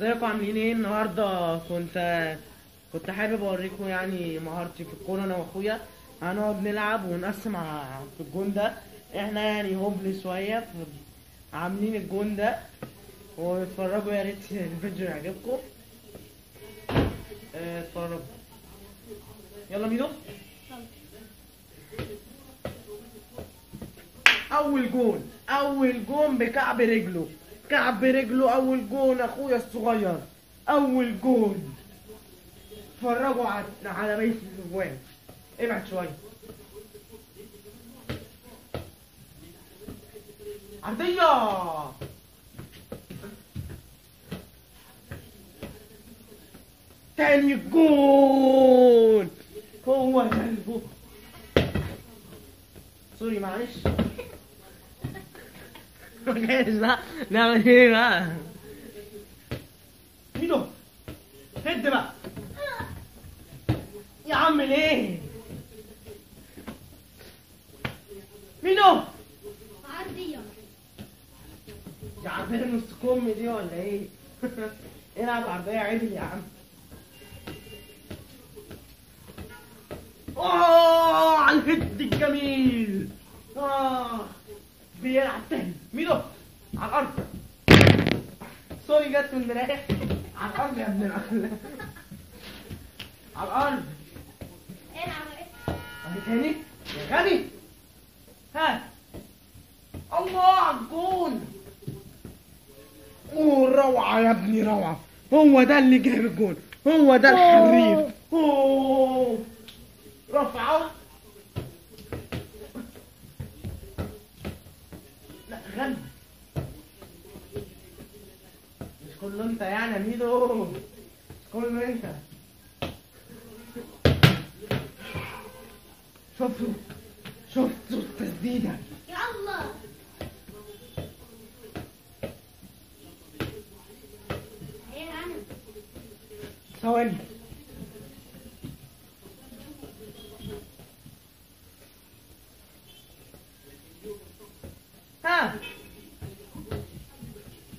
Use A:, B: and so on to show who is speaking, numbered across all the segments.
A: ازيكم عاملين إيه النهارده؟ كنت كنت حابب اوريكم يعني مهارتي في الكورة أنا واخويا. هنقعد نلعب ونقسم في الجون ده. إحنا يعني هبل شوية عاملين الجون ده. واتفرجوا يا ريت الفيديو يعجبكم. آه، اتفرجوا. يلا ميدو. أول جون أول جون بكعب رجله. كعب رجله أول جون أخويا الصغير. أول جون. اتفرجوا على على بيت الاجوان ابعد شوية. عرضية! تاني جون! هو ده الجون. سوري معلش. معلش بقى نعمل إيه بقى ميدو هد بقى يا عم ليه ميدو
B: عرضية
A: يا عم نص كم دي ولا إيه العب عرضية عدل يا عم اوه على الهد الجميل آه بيلعب تاني ميدو على الأرض. سوري جت من المرايه على الأرض يا ابن على الأرض.
B: العب
A: أهي تاني؟ يا غبي ها. الله على الجون. اوه روعة يا ابني روعة. هو ده اللي جاب الجون. هو ده الحريف أوه. رفعه. غنى مش كله انت يعني يا ميدو. مش كله انت. شفتوا شفتوا التسديدة
B: يلا. إيه أنا
A: ثواني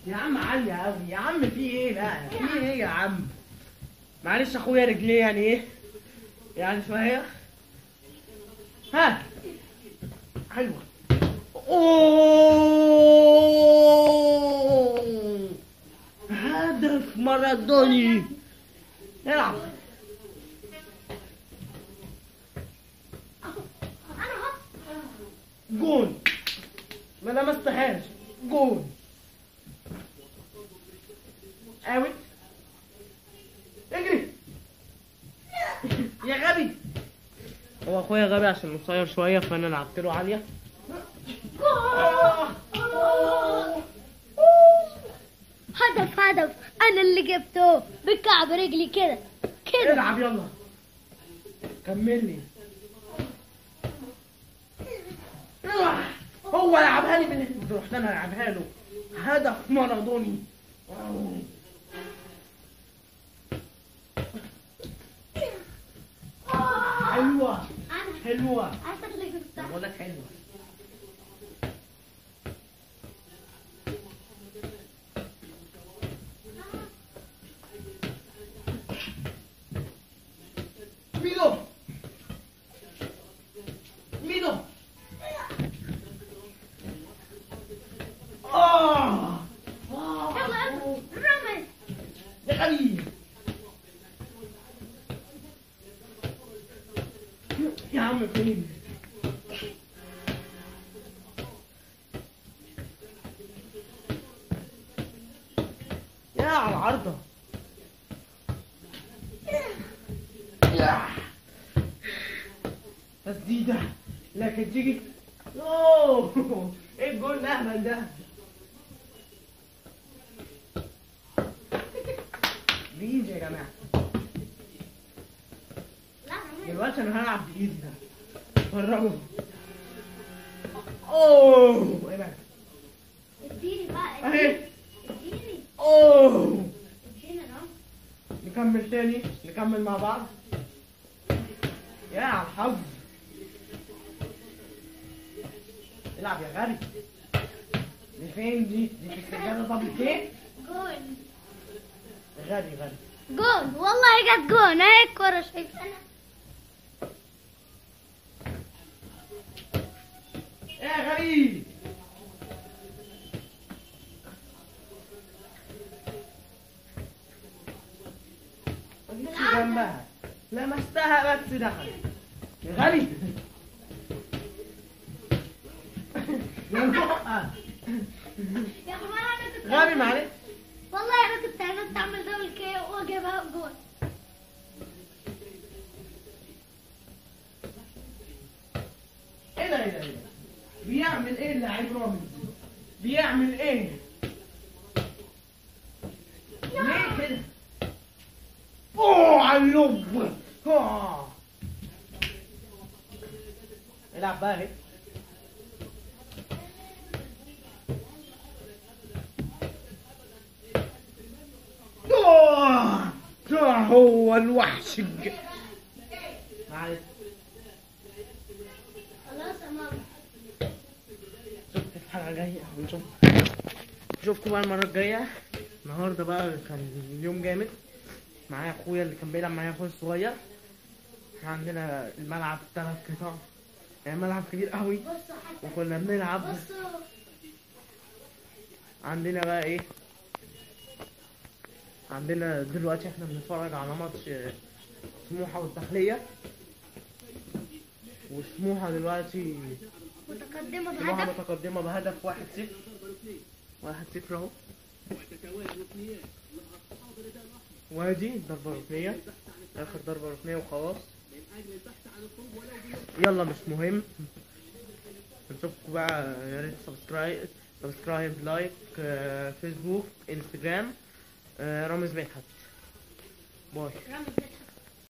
A: يا عم عالية أوي يا عم في إيه بقى؟ في إيه يا عم؟ معلش اخويا رجليه يعني إيه؟ يعني شوية. ها؟ حلوة. أوه! هدف مارادوني العب. جون. ما لمستهاش جون out اجري. يا غبي. هو أخويا غبي عشان قصير شوية فأنا لعبت له عالية.
B: هدف هدف. أنا اللي جبته. بكعب رجلي كده. كده.
A: العب يلا. كملني. هو لعبها لي من رحت أنا لعبها له. هدف مارادوني.
B: اللي جبتها
A: بقول لك حلوة ميدو ميدو آه
B: يلا
A: آه.
B: رمي
A: يا غبي يا عم فين يا على العارضة. يا. تسديدة لكن تيجي. أوه. إيه الجول الاهبل ده؟ بايدي يا جماعة.
B: لا رمي
A: دلوقتي أنا هلعب بايدي ده. اتفرجوا أوه. إيه بقى
B: اديني بقى.
A: أهي.
B: اديني أوه.
A: نكمل تاني؟ نكمل مع بعض؟ يا الحظ العب يا غبي دي فين دي؟ دي في السجادة. كي؟
B: جون.
A: غبي غبي
B: جون. والله جت جون. اهي الكرة شايفها
A: إيه يا غبي؟ ما جيتش جنبها لمستها بس دخل يا غبي يا.
B: يا اخوان أنا كنت
A: غبي معلش
B: والله أنا كنت عملت اعمل دبل كي واجيبها جون
A: إيه ده إيه ده إيه؟ بيعمل إيه اللعيب رامز؟ بيعمل إيه؟ ليه كده؟ آه. العب بقى اهي هو الوحش. معلش
B: خلاص يا ماما
A: شوف الحلقة الجاية ونشوف نشوفكم بقى المرة الجاية النهاردة بقى كان اليوم جامد معايا أخويا اللي كان بيلعب معايا أخويا الصغير. إحنا عندنا الملعب تلات قطع. يعني ملعب كبير قوي. وكنا بنلعب. عندنا بقى إيه؟ عندنا دلوقتي إحنا بنتفرج على ماتش سموحة والداخلية. وسموحة دلوقتي
B: متقدمة
A: سموحة
B: بهدف.
A: متقدمة بهدف واحد صفر. واحد صفر أهو. وادي ضربة ركنية. آخر ضربة ركنية وخلاص. يلا مش مهم. نشوفكم بقى. يا ريت سبسكرايب subscribe like آه، فيسبوك إنستجرام. آه، رامز مدحت.
B: bye.